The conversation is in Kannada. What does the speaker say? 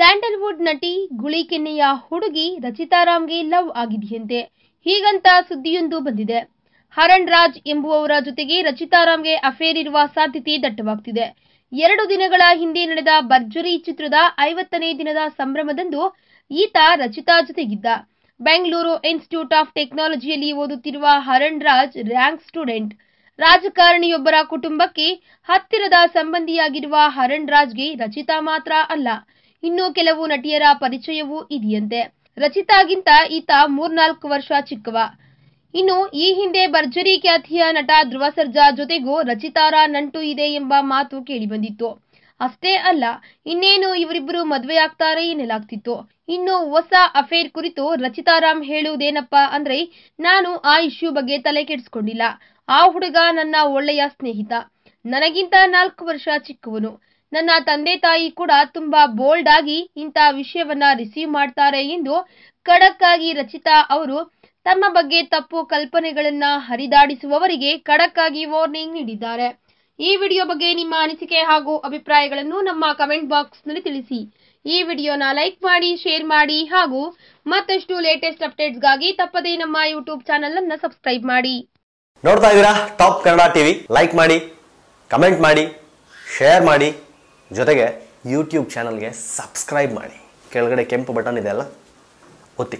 ಸ್ಯಾಂಡಲ್ವುಡ್ ನಟಿ ಗುಳಿಕೆನ್ನೆಯ ಹುಡುಗಿ ರಚಿತಾರಾಮ್ಗೆ ಲವ್ ಆಗಿದೆಯಂತೆ. ಹೀಗಂತ ಸುದ್ದಿಯೊಂದು ಬಂದಿದೆ. ಹರಣ್ ರಾಜ್ ಎಂಬುವವರ ಜೊತೆಗೆ ರಚಿತಾರಾಮ್ಗೆ ಅಫೇರ್ ಇರುವ ಸಾಧ್ಯತೆ ದಟ್ಟವಾಗ್ತಿದೆ. ಎರಡು ದಿನಗಳ ಹಿಂದೆ ನಡೆದ ಭರ್ಜರಿ ಚಿತ್ರದ ಐವತ್ತನೇ ದಿನದ ಸಂಭ್ರಮದಂದು ಈತ ರಚಿತಾ ಜೊತೆಗಿದ್ದ. ಬೆಂಗಳೂರು ಇನ್ಸ್ಟಿಟ್ಯೂಟ್ ಆಫ್ ಟೆಕ್ನಾಲಜಿಯಲ್ಲಿ ಓದುತ್ತಿರುವ ಹರಣ್ ರಾಜ್ ರ್ಯಾಂಕ್ ಸ್ಟೂಡೆಂಟ್. ರಾಜಕಾರಣಿಯೊಬ್ಬರ ಕುಟುಂಬಕ್ಕೆ ಹತ್ತಿರದ ಸಂಬಂಧಿಯಾಗಿರುವ ಹರಣ್ ರಾಜ್ಗೆ ರಚಿತಾ ಮಾತ್ರ ಅಲ್ಲ ಇನ್ನು ಕೆಲವು ನಟಿಯರ ಪರಿಚಯವೂ ಇದೆಯಂತೆ. ರಚಿತಾಗಿಂತ ಈತ ಮೂರ್ನಾಲ್ಕು ವರ್ಷ ಚಿಕ್ಕವ. ಇನ್ನು ಈ ಹಿಂದೆ ಭರ್ಜರಿ ಖ್ಯಾತಿಯ ನಟ ಧ್ರುವ ಸರ್ಜಾ ಜೊತೆಗೂ ರಚಿತಾರ ನಂಟು ಇದೆ ಎಂಬ ಮಾತು ಕೇಳಿಬಂದಿತ್ತು. ಅಷ್ಟೇ ಅಲ್ಲ, ಇನ್ನೇನು ಇವರಿಬ್ಬರು ಮದುವೆಯಾಗ್ತಾರೆ ಎನ್ನಲಾಗ್ತಿತ್ತು. ಇನ್ನು ಹೊಸ ಅಫೇರ್ ಕುರಿತು ರಚಿತಾರಾಮ್ ಹೇಳುವುದೇನಪ್ಪ ಅಂದ್ರೆ, ನಾನು ಆ ಇಶ್ಯೂ ಬಗ್ಗೆ ತಲೆ ಕೆಡಿಸ್ಕೊಂಡಿಲ್ಲ. ಆ ಹುಡುಗ ನನ್ನ ಒಳ್ಳೆಯ ಸ್ನೇಹಿತ. ನನಗಿಂತ ನಾಲ್ಕು ವರ್ಷ ಚಿಕ್ಕವನು. ನನ್ನ ತಂದೆ ತಾಯಿ ಕೂಡ ತುಂಬಾ ಬೋಲ್ಡ್ ಆಗಿ ಇಂಥ ವಿಷಯವನ್ನ ರಿಸೀವ್ ಮಾಡ್ತಾರೆ ಎಂದು ಖಡಕ್ ರಚಿತಾ ಅವರು ತಮ್ಮ ಬಗ್ಗೆ ತಪ್ಪು ಕಲ್ಪನೆಗಳನ್ನ ಹರಿದಾಡಿಸುವವರಿಗೆ ಖಡಕ್ ಆಗಿ ವಾರ್ನಿಂಗ್ ನೀಡಿದ್ದಾರೆ. ಈ ವಿಡಿಯೋ ಬಗ್ಗೆ ನಿಮ್ಮ ಅನಿಸಿಕೆ ಹಾಗೂ ಅಭಿಪ್ರಾಯಗಳನ್ನು ನಮ್ಮ ಕಮೆಂಟ್ ಬಾಕ್ಸ್ನಲ್ಲಿ ತಿಳಿಸಿ. ಈ ವಿಡಿಯೋನ ಲೈಕ್ ಮಾಡಿ ಶೇರ್ ಮಾಡಿ ಹಾಗೂ ಮತ್ತಷ್ಟು ಲೇಟೆಸ್ಟ್ ಅಪ್ಡೇಟ್ಸ್ಗಾಗಿ ತಪ್ಪದೇ ನಮ್ಮ ಯೂಟ್ಯೂಬ್ ಚಾನೆಲ್ ಅನ್ನು ಸಬ್ಸ್ಕ್ರೈಬ್ ಮಾಡಿ. ನೋಡ್ತಾ ಇದೀರಾ ಟಾಪ್ ಕನ್ನಡ ಟಿವಿ ಲೈಕ್ ಮಾಡಿ ಕಮೆಂಟ್ ಮಾಡಿ ಶೇರ್ ಮಾಡಿ. ಜೊತೆಗೆ ಯೂಟ್ಯೂಬ್ ಚಾನಲ್ಗೆ ಸಬ್ಸ್ಕ್ರೈಬ್ ಮಾಡಿ. ಕೆಳಗಡೆ ಕೆಂಪು ಬಟನ್ ಇದೆ ಅಲ್ಲ? ಒತ್ತಿ.